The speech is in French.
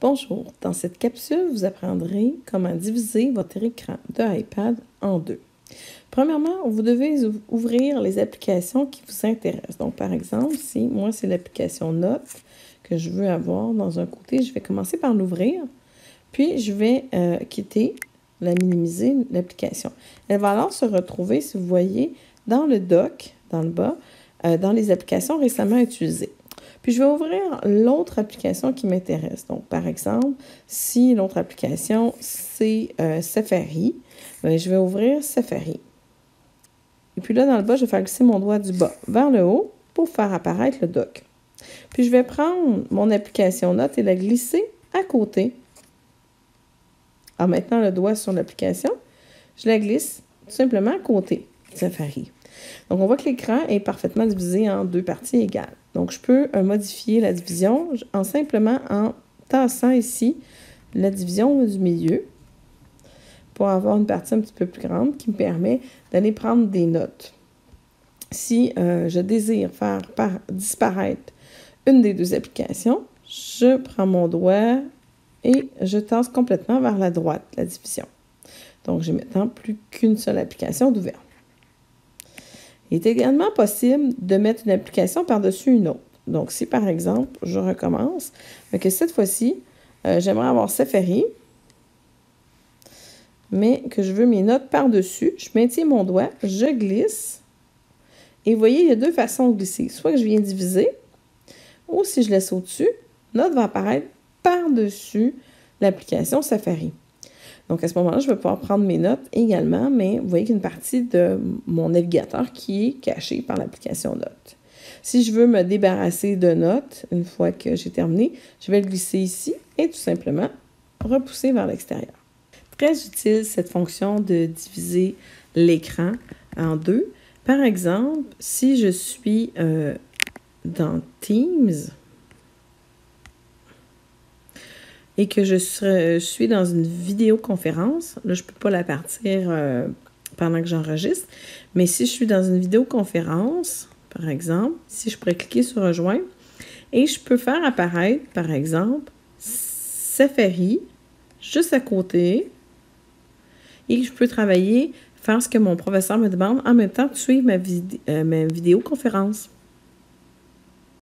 Bonjour, dans cette capsule, vous apprendrez comment diviser votre écran de iPad en deux. Premièrement, vous devez ouvrir les applications qui vous intéressent. Donc, par exemple, si moi, c'est l'application Notes que je veux avoir dans un côté, je vais commencer par l'ouvrir, puis je vais euh, quitter, la minimiser, l'application. Elle va alors se retrouver, si vous voyez, dans le dock, dans le bas, euh, dans les applications récemment utilisées. Puis je vais ouvrir l'autre application qui m'intéresse. Donc, par exemple, si l'autre application, c'est euh, Safari, bien, je vais ouvrir Safari. Et puis là, dans le bas, je vais faire glisser mon doigt du bas vers le haut pour faire apparaître le dock. Puis je vais prendre mon application Note et la glisser à côté. En maintenant le doigt sur l'application, je la glisse tout simplement à côté de Safari. Donc, on voit que l'écran est parfaitement divisé en deux parties égales. Donc, je peux euh, modifier la division en simplement en tassant ici la division du milieu pour avoir une partie un petit peu plus grande qui me permet d'aller prendre des notes. Si euh, je désire faire disparaître une des deux applications, je prends mon doigt et je tasse complètement vers la droite la division. Donc, j'ai maintenant plus qu'une seule application d'ouverte. Il est également possible de mettre une application par-dessus une autre. Donc, si par exemple, je recommence, mais que cette fois-ci, euh, j'aimerais avoir Safari, mais que je veux mes notes par-dessus, je maintiens mon doigt, je glisse, et vous voyez, il y a deux façons de glisser. Soit que je viens diviser, ou si je laisse au-dessus, note va apparaître par-dessus l'application Safari. Donc, à ce moment-là, je vais pouvoir prendre mes notes également, mais vous voyez qu'il y a une partie de mon navigateur qui est cachée par l'application Notes. Si je veux me débarrasser de notes, une fois que j'ai terminé, je vais le glisser ici et tout simplement repousser vers l'extérieur. Très utile cette fonction de diviser l'écran en deux. Par exemple, si je suis euh, dans Teams, et que je, suis dans une vidéoconférence, là, je ne peux pas la partir euh, pendant que j'enregistre, mais si je suis dans une vidéoconférence, par exemple, si je pourrais cliquer sur Rejoindre, et je peux faire apparaître, par exemple, Safari juste à côté, et je peux travailler, faire ce que mon professeur me demande, en même temps de suivre ma, euh, ma vidéoconférence.